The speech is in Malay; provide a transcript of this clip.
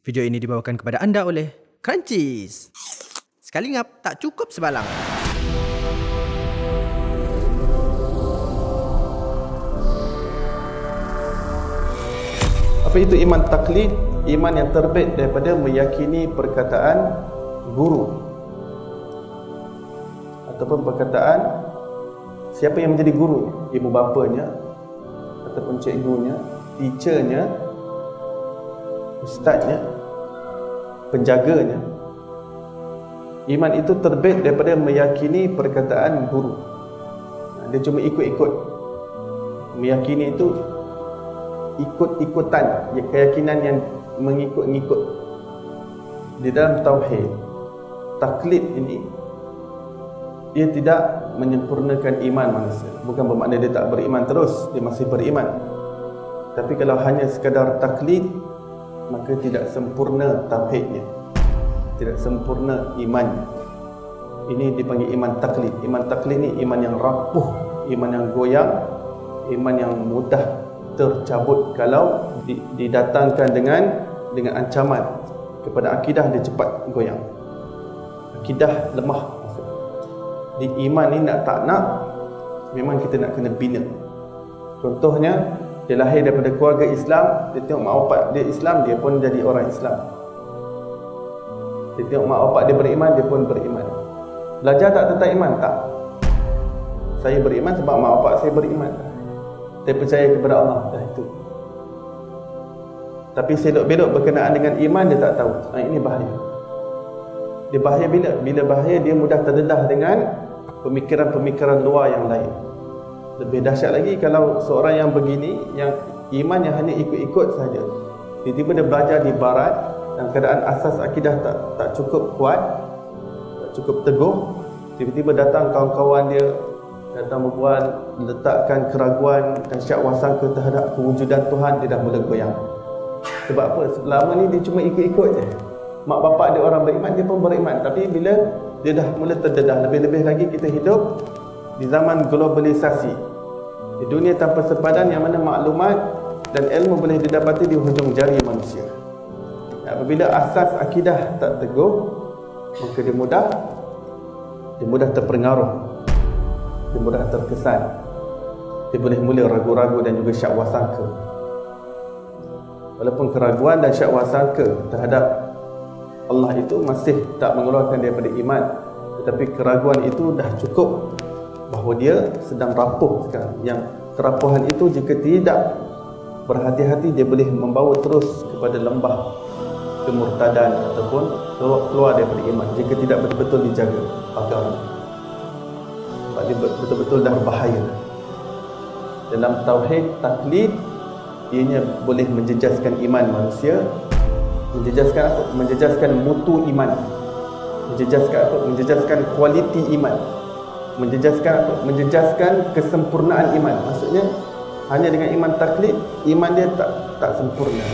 Video ini dibawakan kepada anda oleh Crunchies. Sekali ngap tak cukup sebalang. Apa itu iman taklid? Iman yang terbit daripada meyakini perkataan guru ataupun perkataan siapa yang menjadi guru ibu bapanya ataupun cikgunya teachernya ustaznya penjaganya iman itu terbit daripada meyakini perkataan guru. Dia cuma ikut-ikut. Meyakini itu ikut-ikutan ya, keyakinan yang mengikut-ngikut. Di dalam tauhid taklid ini dia tidak menyempurnakan iman manusia. Bukan bermakna dia tak beriman terus dia masih beriman. Tapi kalau hanya sekadar taklid maka tidak sempurna tauhidnya. Tidak sempurna imannya. Ini dipanggil iman taklid. Iman taklid ni iman yang rapuh iman yang goyang iman yang mudah tercabut kalau didatangkan dengan dengan ancaman kepada akidah dia cepat goyang. Akidah lemah di iman ni nak tak nak memang kita nak kena bina. Contohnya dia lahir daripada keluarga Islam dia tengok mak opak dia Islam dia pun jadi orang Islam. Dia tengok mak opak dia beriman dia pun beriman. Belajar tak tentang iman? Tak. Saya beriman sebab mak opak saya beriman. Saya percaya kepada Allah dah itu. Tapi selok-belok berkenaan dengan iman dia tak tahu. Ha, ini bahaya. Dia bahaya bila? bila bahaya dia mudah terdedah dengan pemikiran-pemikiran luar yang lain lebih dahsyat lagi kalau seorang yang begini yang iman yang hanya ikut-ikut saja tiba-tiba dia belajar di barat dan keadaan asas akidah tak tak cukup kuat tak cukup teguh tiba-tiba datang kawan-kawan dia datang berbual letakkan keraguan dan syak wasangka terhadap kewujudan Tuhan dia dah mula goyang sebab apa? Selama ni dia cuma ikut-ikut je. Mak bapak dia orang beriman, dia pun beriman. Tapi bila dia dah mula terdedah, lebih-lebih lagi kita hidup di zaman globalisasi. Di dunia tanpa sepadan yang mana maklumat dan ilmu boleh didapati di hujung jari manusia. Apabila asas akidah tak teguh, maka dia mudah dia mudah terpengaruh. Dia mudah terkesan. Dia boleh mula ragu-ragu dan juga syak wasangka walaupun keraguan dan syak wasangka terhadap Allah itu masih tak mengeluarkan daripada iman tetapi keraguan itu dah cukup bahawa dia sedang rapuh sekarang. Yang kerapuhan itu jika tidak berhati-hati dia boleh membawa terus kepada lembah kemurtadan ataupun keluar daripada iman. Jika tidak betul-betul dijaga agama sebab dia betul-betul dah bahaya dalam tauhid taklid ianya boleh menjejaskan iman manusia. Menjejaskan apa? Menjejaskan mutu iman. Menjejaskan apa? Menjejaskan kualiti iman menjejaskan apa? Menjejaskan kesempurnaan iman. Maksudnya hanya dengan iman taklid iman dia tak tak sempurna